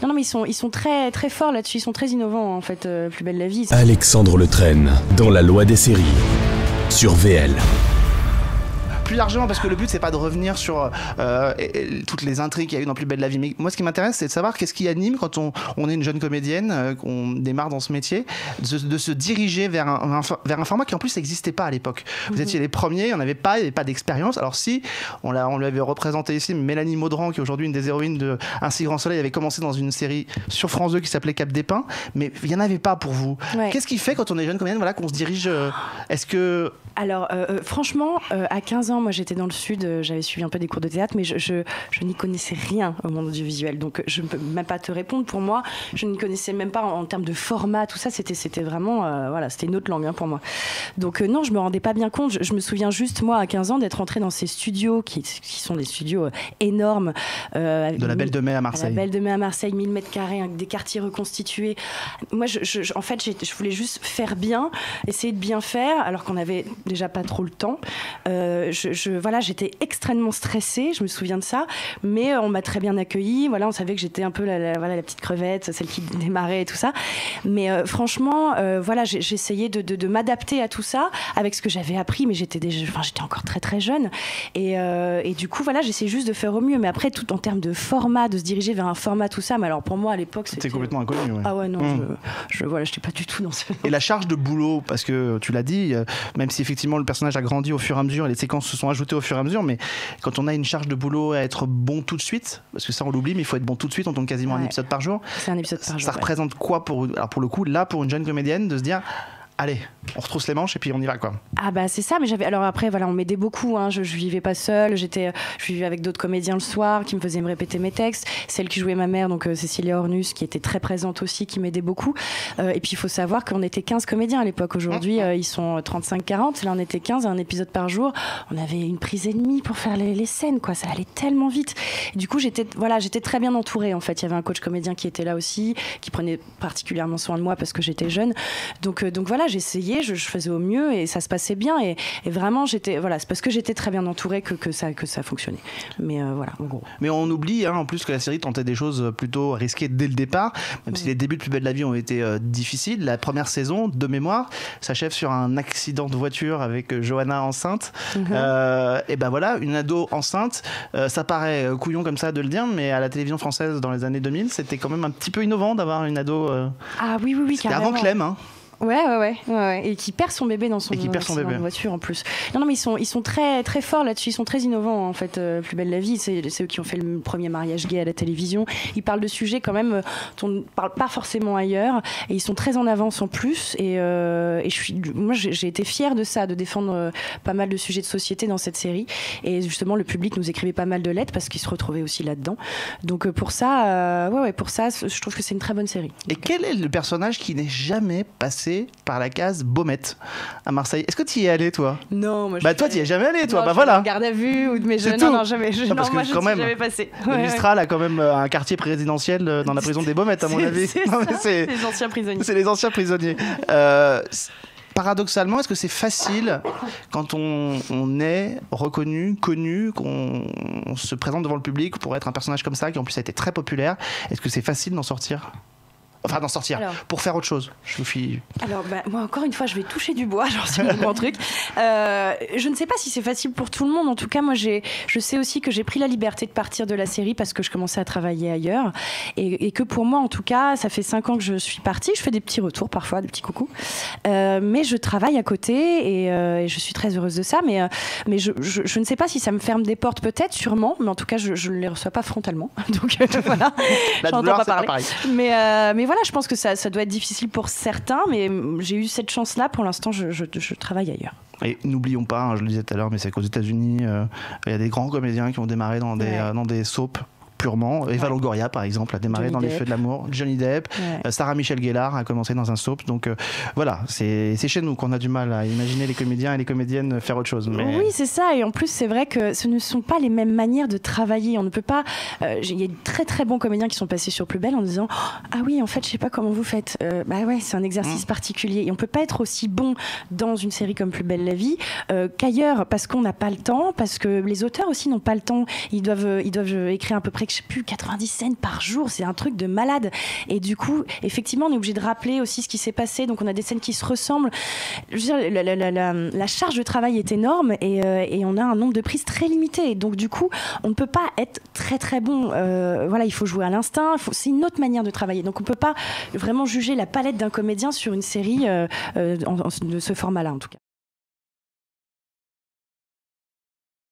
Non, non, mais ils sont, ils sont très, très forts là-dessus, ils sont très innovants en fait, euh, Plus belle la vie. Alexandre Le Traîne, dans la loi des séries, sur VL plus largement parce que le but c'est pas de revenir sur euh, toutes les intrigues qu'il y a eu dans Plus belle la vie. Mais moi ce qui m'intéresse c'est de savoir qu'est-ce qui anime quand on, on, est une jeune comédienne, euh, qu'on démarre dans ce métier, de, se diriger vers un, vers un format qui en plus n'existait pas à l'époque. Vous mhm. étiez les premiers, on n'avait pas, il avait pas d'expérience. Alors si on, l'a, on lui avait représenté ici, Mélanie Maudran qui est aujourd'hui une des héroïnes de Un si grand soleil avait commencé dans une série sur France 2 qui s'appelait Cap des Pins, mais il n'y en avait pas pour vous. Qu'est-ce qui fait quand on est jeune comédienne voilà, qu'on se dirige euh, Est-ce que alors, euh, franchement, euh, à 15 ans, moi j'étais dans le sud, j'avais suivi un peu des cours de théâtre, mais je, je, n'y connaissais rien au monde audiovisuel. Donc, je ne peux même pas te répondre. Pour moi, je n'y connaissais même pas en, termes de format, tout ça. C'était, c'était vraiment, voilà, c'était une autre langue hein, pour moi. Donc, non, je me rendais pas bien compte. Je, me souviens juste, moi, à 15 ans, d'être entrée dans ces studios qui, qui sont des studios énormes. de la Belle de Mai à Marseille. la Belle de Mai à Marseille, 1000 mètres carrés, avec des quartiers reconstitués. Moi, je, en fait, je voulais juste faire bien, essayer de bien faire, alors qu'on avait déjà pas trop le temps. Euh, je, voilà, j'étais extrêmement stressée, je me souviens de ça, mais euh, on m'a très bien accueillie. Voilà, on savait que j'étais un peu la, voilà, la petite crevette, celle qui démarrait et tout ça. Mais euh, franchement, voilà, j'essayais de, de, m'adapter à tout ça avec ce que j'avais appris, mais j'étais déjà, enfin, j'étais encore très très jeune. Et, et du coup, voilà, j'essayais juste de faire au mieux. Mais après, tout en termes de format, de se diriger vers un format, tout ça, mais alors pour moi à l'époque, c'était complètement inconnu. Ah ouais, non, mmh. je, je, voilà, j'étais pas du tout dans ce. Et la charge de boulot, parce que tu l'as dit, même si effectivement le personnage a grandi au fur et à mesure, les séquences se sont ajoutées au fur et à mesure, mais quand on a une charge de boulot à être bon tout de suite, parce que ça on l'oublie, mais il faut être bon tout de suite, on tombe quasiment un épisode par jour. C'est un épisode par jour. Ça représente quoi pour, alors pour le coup, là, pour une jeune comédienne, de se dire allez, on retrousse les manches et puis on y va quoi. Ah bah c'est ça, mais j'avais alors après voilà, on m'aidait beaucoup. Hein. Je, je vivais pas seule, j'étais, je vivais avec d'autres comédiens le soir qui me faisaient me répéter mes textes. Celle qui jouait ma mère, donc euh, Cécilia Ornus, qui était très présente aussi, qui m'aidait beaucoup. Euh, et puis il faut savoir qu'on était 15 comédiens à l'époque. Aujourd'hui, mmh. euh, ils sont 35-40. Là, on était 15, un épisode par jour. On avait une prise et demie pour faire les, scènes, quoi. Ça allait tellement vite. du coup, j'étais voilà, j'étais très bien entourée. En fait, il y avait un coach comédien qui était là aussi, qui prenait particulièrement soin de moi parce que j'étais jeune. Donc donc voilà, j'essayais, je, je faisais au mieux et ça se passait bien. Et, vraiment, j'étais, voilà, c'est parce que j'étais très bien entourée que, que, ça, que ça fonctionnait. Mais euh, voilà, en gros. Mais on oublie hein, en plus que la série tentait des choses plutôt risquées dès le départ, même si les débuts de Plus belle de la vie ont été euh, difficiles. La première saison, de mémoire, s'achève sur un accident de voiture avec euh, Johanna enceinte. Mhm. et ben voilà, une ado enceinte, ça paraît couillon comme ça de le dire, mais à la télévision française dans les années 2000, c'était quand même un petit peu innovant d'avoir une ado. ah oui, oui, oui, C'était avant Clem. Hein. Ouais, ouais, ouais, ouais, Et qui perd son bébé dans son, qui perd son bébé. voiture en plus. Non, non, mais ils sont, ils sont très, très forts là-dessus. Ils sont très innovants en fait. Euh, Plus belle la vie, c'est eux qui ont fait le premier mariage gay à la télévision. Ils parlent de sujets quand même euh, dont on ne parle pas forcément ailleurs. Et ils sont très en avance en plus. Et, euh, et je suis, moi, j'ai été fière de ça, de défendre pas mal de sujets de société dans cette série. Et justement, le public nous écrivait pas mal de lettres parce qu'ils se retrouvaient aussi là-dedans. Donc pour ça, ouais, ouais, pour ça, je trouve que c'est une très bonne série. Et quel est le personnage qui n'est jamais passé par la case Baumette à Marseille. Est-ce que tu y es allé, toi? Non, moi je Bah, toi, tu y es jamais allé, toi. Non, bah, voilà. Garde à vue ou de mes jeunes. Non, non, jamais. Je, non, parce moi, je quand même, jamais passé. Le Mistral a quand même un quartier présidentiel euh, dans la prison des Baumettes, à mon avis. C'est les anciens prisonniers. C'est les anciens prisonniers. Euh, paradoxalement, est-ce que c'est facile quand on, on, est reconnu, connu, qu'on se présente devant le public pour être un personnage comme ça, qui en plus a été très populaire Est-ce que c'est facile d'en sortir? Enfin, d'en sortir. pour faire autre chose. Je suis... Alors, bah, moi, encore une fois, je vais toucher du bois, genre c'est mon grand truc. Euh, je ne sais pas si c'est facile pour tout le monde. En tout cas, moi, j'ai, je sais aussi que j'ai pris la liberté de partir de la série parce que je commençais à travailler ailleurs. Et, que pour moi, en tout cas, ça fait cinq ans que je suis partie. Je fais des petits retours parfois, des petits coucous. Euh, mais je travaille à côté euh, et, je suis très heureuse de ça. Mais, mais je, je, ne sais pas si ça me ferme des portes, peut-être, sûrement. Mais en tout cas, je ne les reçois pas frontalement. Donc voilà. Douleur, pas parler. Pas. Mais, mais voilà, je pense que ça, ça doit être difficile pour certains, mais j'ai eu cette chance-là. Pour l'instant, je, je, travaille ailleurs. Et n'oublions pas, hein, je le disais tout à l'heure, mais c'est qu'aux États-Unis, euh, il y a des grands comédiens qui ont démarré dans des, euh, dans des soaps purement. Eva Longoria, par exemple, a démarré dans Les Feux de l'amour. Johnny Depp, euh, Sarah Michel Gellar a commencé dans un soap. Donc euh, voilà, c'est chez nous qu'on a du mal à imaginer les comédiens et les comédiennes faire autre chose. Mais... Oui, c'est ça. Et en plus, c'est vrai que ce ne sont pas les mêmes manières de travailler. On ne peut pas. Euh, il y a de très très bons comédiens qui sont passés sur Plus Belle en disant Ah oui, en fait, je sais pas comment vous faites. bah ouais, c'est un exercice mmh. particulier. Et on peut pas être aussi bon dans une série comme Plus Belle la vie qu'ailleurs parce qu'on n'a pas le temps, parce que les auteurs aussi n'ont pas le temps. Ils doivent, ils doivent écrire à peu près je sais plus, 90 scènes par jour. C'est un truc de malade. Et du coup, effectivement, on est obligé de rappeler aussi ce qui s'est passé. Donc, on a des scènes qui se ressemblent. Je veux dire, la, la- la- la- charge de travail est énorme et, euh, et on a un nombre de prises très limité. Donc, du coup, on ne peut pas être très très bon. Euh, voilà, il faut jouer à l'instinct. C'est une autre manière de travailler. Donc, on peut pas vraiment juger la palette d'un comédien sur une série euh, euh, de ce format-là, en tout cas.